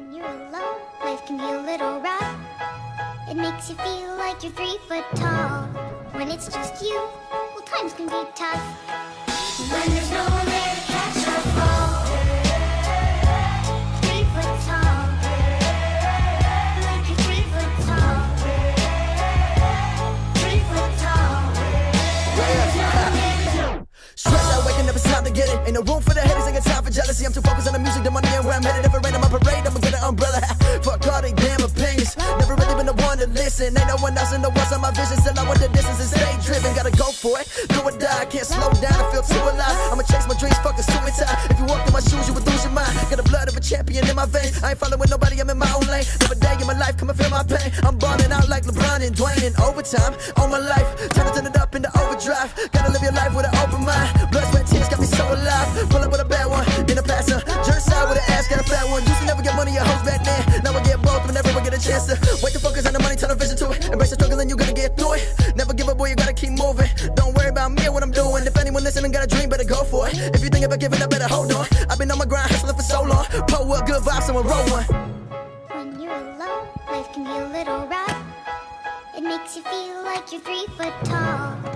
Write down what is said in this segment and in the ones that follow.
When you're alone, life can be a little rough. It makes you feel like you're three foot tall. When it's just you, well, times can be tough. When there's no one there to catch your fall. Three foot tall. Like you're three foot tall. Three foot tall. When there's no one Stress out, waking up, it's time to get it. Ain't no room for the haters, ain't got time for jealousy. I'm too focused on the music, the money, and where I'm headed. If it rain on my parade, get an umbrella. Fuck all they damn opinions. Never really been the one to listen. Ain't no one else in the world on my vision. Still, I want the distance and stay driven. Gotta go for it, do or die. Can't slow down, I feel too alive. I'ma chase my dreams, fuck a suit and tie. If you walked in my shoes, you would lose your mind. Got the blood of a champion in my veins. I ain't following nobody, I'm in my own lane. Never day in my life, come and feel my pain. I'm balling out like LeBron and Dwyane in overtime. All my life, time to turn it up into overdrive. Gotta live your life with an open mind. Blood, sweat, tears got me so alive. Pull up with a bad one, then a passer. Jerk side with an ass, got a fat one. Used to never get money Embrace the struggle and you gonna get through it. Never give up, boy, you gotta keep moving. Don't worry about me or what I'm doing. If anyone listening got a dream, better go for it. If you think about giving up, better hold on. I've been on my grind, hustling for so long. Pull up good vibes, and we're rolling. When you're alone, life can be a little rough. It makes you feel like you're three foot tall.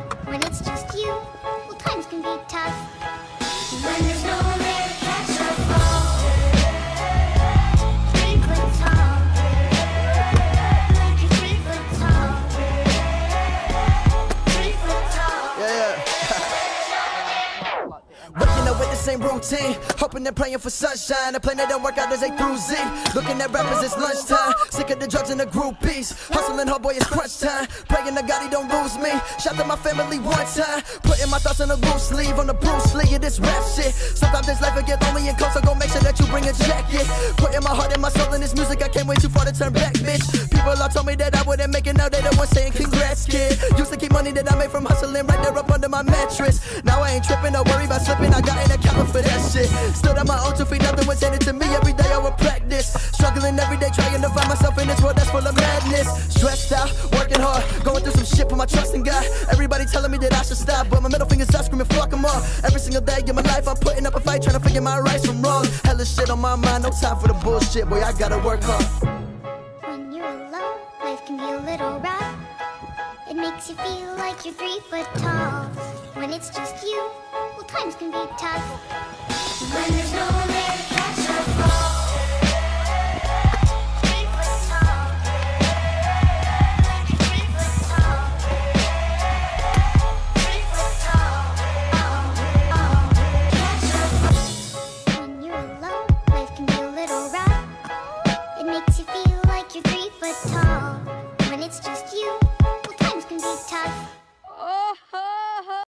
Waking up with the same routine, hoping and praying for sunshine. A plan that don't work out as through Z. Looking at rappers, it's lunchtime. Sick of the drugs and the groupies. Hustling hard, boy, it's crunch time. Praying to God he don't lose me. Shout to my family one time. Putting my thoughts on a loose sleeve, on the Bruce Lee of this rap shit. Sometimes this life will get lonely and cold, so go make sure that you bring a jacket. Putting my heart and my soul in this music, I can't wait too far to turn back, bitch. People all told me that I wouldn't make it, now they the ones saying congrats, kid. Used to keep money that I made from hustling right there up under my mattress. Now tripping, don't worry about slipping, I got an account for that shit. Stood on my own two feet, nothing was handed to me every day I would practice. Struggling every day, trying to find myself in this world that's full of madness. Stressed out, working hard, going through some shit, put my trust in God. Everybody telling me that I should stop, but my middle finger's up, screaming fuck 'em all. Every single day in my life, I'm putting up a fight, trying to figure my rights from wrong. Hella shit on my mind, no time for the bullshit, boy, I gotta work hard. When you're alone, life can be a little rough. It makes you feel like you're three foot tall. When it's just you, well, times can be tough. When there's no one to catch your fall.